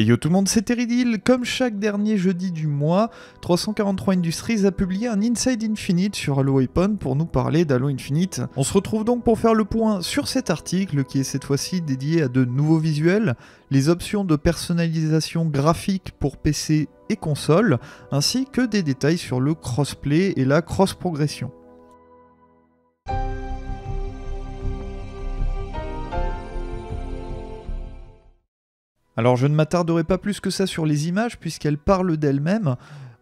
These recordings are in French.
Et yo tout le monde, c'est Teridil. Comme chaque dernier jeudi du mois, 343 Industries a publié un Inside Infinite sur Halo Weapon pour nous parler d'Halo Infinite. On se retrouve donc pour faire le point sur cet article qui est cette fois-ci dédié à de nouveaux visuels, les options de personnalisation graphique pour PC et console, ainsi que des détails sur le crossplay et la cross-progression. Alors je ne m'attarderai pas plus que ça sur les images puisqu'elles parlent d'elles-mêmes.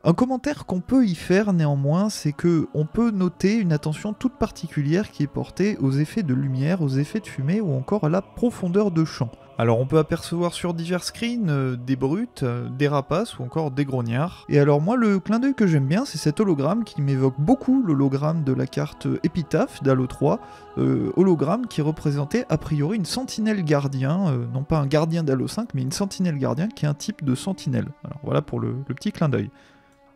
Un commentaire qu'on peut y faire néanmoins, c'est que on peut noter une attention toute particulière qui est portée aux effets de lumière, aux effets de fumée ou encore à la profondeur de champ. Alors on peut apercevoir sur divers screens euh, des brutes, euh, des rapaces ou encore des grognards. Et alors moi le clin d'œil que j'aime bien c'est cet hologramme qui m'évoque beaucoup l'hologramme de la carte Epitaph d'Halo 3, euh, hologramme qui représentait a priori une sentinelle gardien, non pas un gardien d'Halo 5 mais une sentinelle gardien qui est un type de sentinelle. Alors voilà pour le petit clin d'œil.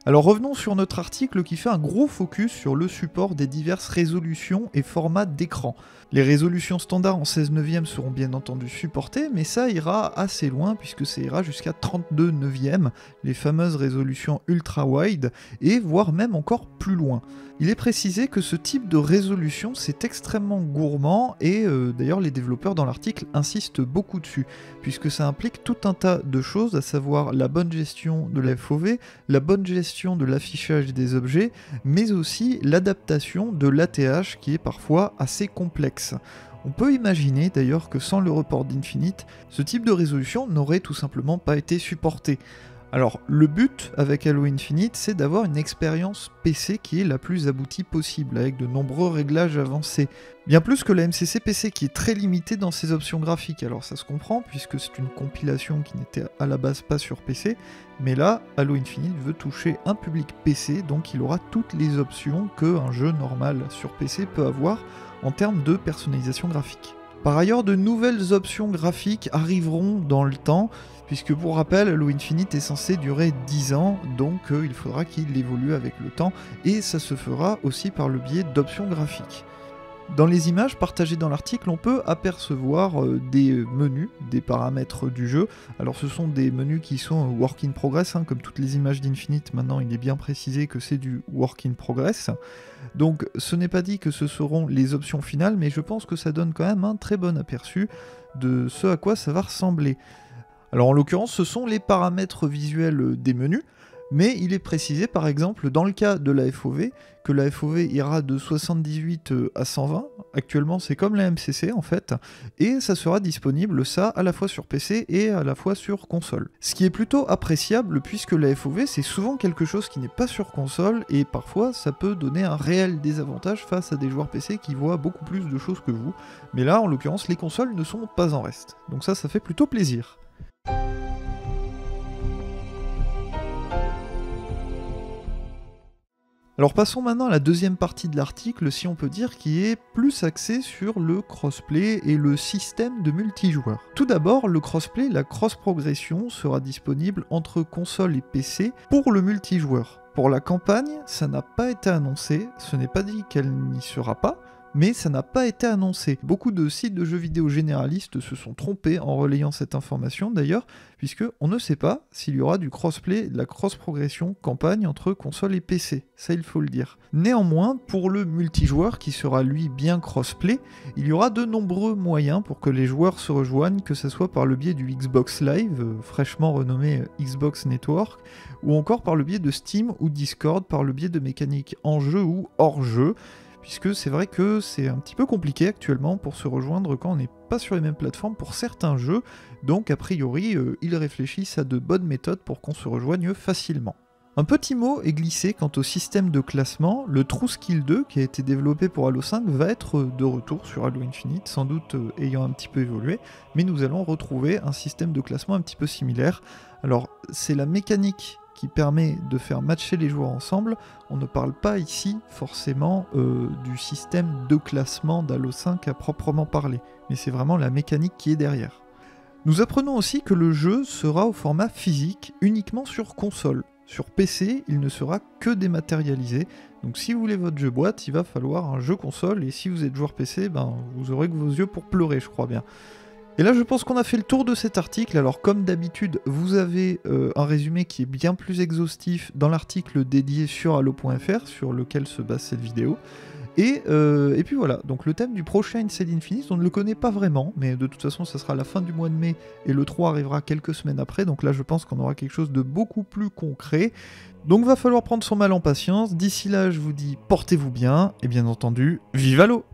Alors revenons sur notre article qui fait un gros focus sur le support des diverses résolutions et formats d'écran. Les résolutions standards en 16 neuvième seront bien entendu supportées, mais ça ira assez loin puisque ça ira jusqu'à 32 neuvième, les fameuses résolutions ultra wide, et voire même encore plus loin. Il est précisé que ce type de résolution c'est extrêmement gourmand et euh, d'ailleurs les développeurs dans l'article insistent beaucoup dessus, puisque ça implique tout un tas de choses, à savoir la bonne gestion de la FOV, la bonne gestion de l'affichage des objets, mais aussi l'adaptation de l'ATH qui est parfois assez complexe. On peut imaginer d'ailleurs que sans le report d'Infinite, ce type de résolution n'aurait tout simplement pas été supporté. Alors, le but avec Halo Infinite, c'est d'avoir une expérience PC qui est la plus aboutie possible, avec de nombreux réglages avancés. Bien plus que la MCC PC qui est très limitée dans ses options graphiques. Alors ça se comprend, puisque c'est une compilation qui n'était à la base pas sur PC, mais là, Halo Infinite veut toucher un public PC, donc il aura toutes les options qu'un jeu normal sur PC peut avoir en termes de personnalisation graphique. Par ailleurs, de nouvelles options graphiques arriveront dans le temps, puisque pour rappel, Halo Infinite est censé durer 10 ans, donc euh, il faudra qu'il évolue avec le temps, et ça se fera aussi par le biais d'options graphiques. Dans les images partagées dans l'article, on peut apercevoir euh, des menus, des paramètres du jeu. Alors ce sont des menus qui sont work in progress, hein, comme toutes les images d'Infinite, maintenant il est bien précisé que c'est du work in progress. Donc ce n'est pas dit que ce seront les options finales, mais je pense que ça donne quand même un très bon aperçu de ce à quoi ça va ressembler. Alors en l'occurrence, ce sont les paramètres visuels des menus, mais il est précisé par exemple dans le cas de la FOV que la FOV ira de 78 euh, à 120. Actuellement, c'est comme la MCC en fait, et ça sera disponible ça à la fois sur PC et à la fois sur console. Ce qui est plutôt appréciable puisque la FOV c'est souvent quelque chose qui n'est pas sur console et parfois ça peut donner un réel désavantage face à des joueurs PC qui voient beaucoup plus de choses que vous. Mais là, en l'occurrence, les consoles ne sont pas en reste. Donc ça, ça fait plutôt plaisir. Alors passons maintenant à la deuxième partie de l'article, si on peut dire, qui est plus axée sur le crossplay et le système de multijoueur. Tout d'abord, le crossplay, la cross-progression sera disponible entre console et PC pour le multijoueur. Pour la campagne, ça n'a pas été annoncé, ce n'est pas dit qu'elle n'y sera pas, mais ça n'a pas été annoncé. Beaucoup de sites de jeux vidéo généralistes se sont trompés en relayant cette information d'ailleurs, puisque on ne sait pas s'il y aura du crossplay, de la cross-progression campagne entre console et PC, ça il faut le dire. Néanmoins, pour le multijoueur qui sera lui bien crossplay, il y aura de nombreux moyens pour que les joueurs se rejoignent, que ce soit par le biais du Xbox Live, euh, fraîchement renommé euh, Xbox Network, ou encore par le biais de Steam ou Discord, par le biais de mécaniques en jeu ou hors jeu puisque c'est vrai que c'est un petit peu compliqué actuellement pour se rejoindre quand on n'est pas sur les mêmes plateformes pour certains jeux, donc a priori euh, ils réfléchissent à de bonnes méthodes pour qu'on se rejoigne facilement. Un petit mot est glissé quant au système de classement, le True Skill 2 qui a été développé pour Halo 5 va être de retour sur Halo Infinite, sans doute euh, ayant un petit peu évolué, mais nous allons retrouver un système de classement un petit peu similaire. Alors c'est la mécanique qui permet de faire matcher les joueurs ensemble, on ne parle pas ici forcément euh, du système de classement d'Halo 5 à proprement parler, mais c'est vraiment la mécanique qui est derrière. Nous apprenons aussi que le jeu sera au format physique uniquement sur console. Sur PC, il ne sera que dématérialisé. Donc si vous voulez votre jeu boîte, il va falloir un jeu console. Et si vous êtes joueur PC, ben, vous aurez que vos yeux pour pleurer, je crois bien. Et là, je pense qu'on a fait le tour de cet article. Alors, comme d'habitude, vous avez euh, un résumé qui est bien plus exhaustif dans l'article dédié sur Halo.fr, sur lequel se base cette vidéo. Et, euh, et, puis voilà, donc le thème du prochain c'est Infinite, on ne le connaît pas vraiment, mais de toute façon, ça sera la fin du mois de mai et le 3 arrivera quelques semaines après, donc là, je pense qu'on aura quelque chose de beaucoup plus concret. Donc, va falloir prendre son mal en patience. D'ici là, je vous dis portez-vous bien et bien entendu, vive Halo